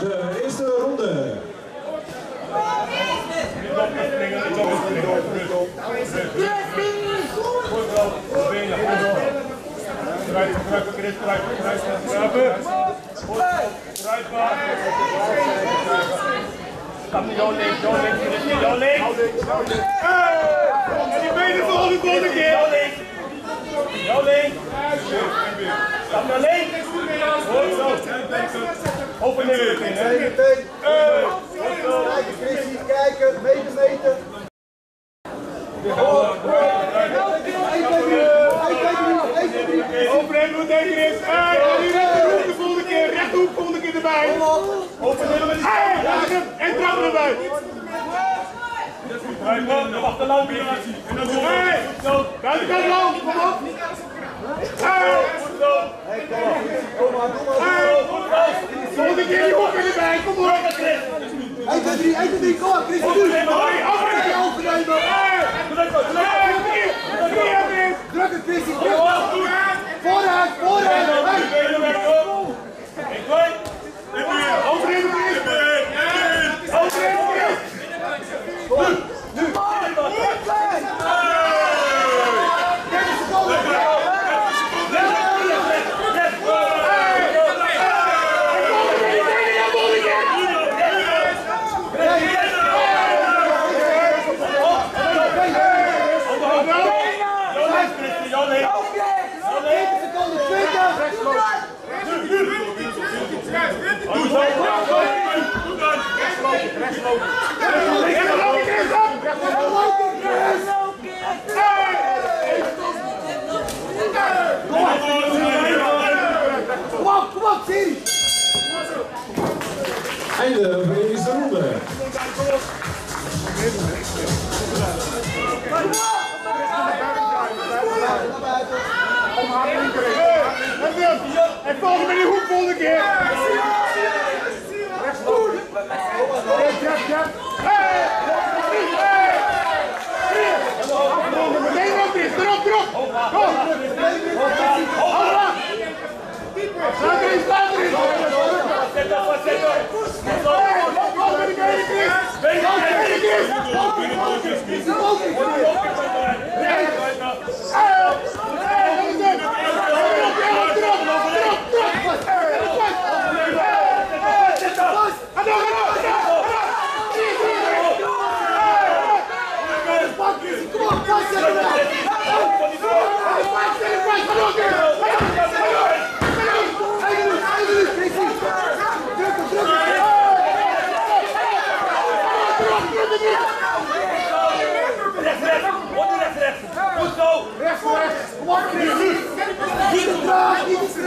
De eerste ronde. Open nu. Tegen, tegen. Kijken, Chrissy, kijken, meten, meten. Open moet denken is. Hey, en die rechterhoek de volgende keer. Rechterhoek volgende keer erbij. Open met Hey, en trap erbij. Wacht. Hey, buitenkant lang, kom op. Hey. Kom maar, kom maar. Hey, volgende keer die hoek erbij, kom op. 1, 2, 3, 1, 2, 3, kom maar, Chrissy, nu. Hey, afnemen. Overnemen. Druk het, druk. Vooruit, vooruit. Hey. Overnemen, Siri. Einde van de eerste ronde. En volgende met die hoek volgende keer. Jab, jab. Hey! Hey! Nederland is, erop, erop. Kom. Allemaal. Sluit erin, sluit erin. Hey, wat met die benen, Chris. Wat met die Chris. Hey, hey, dat is het. Erop, erop, erop, erop, erop. Ga door, ga door, ga door. Pak, Chrissy, kom op, vastzetten. Eigen minuut, eigen minuut, Chrissy. Druk hem, druk hem. Rechts, rechts. Kom op, Chrissy. Niet te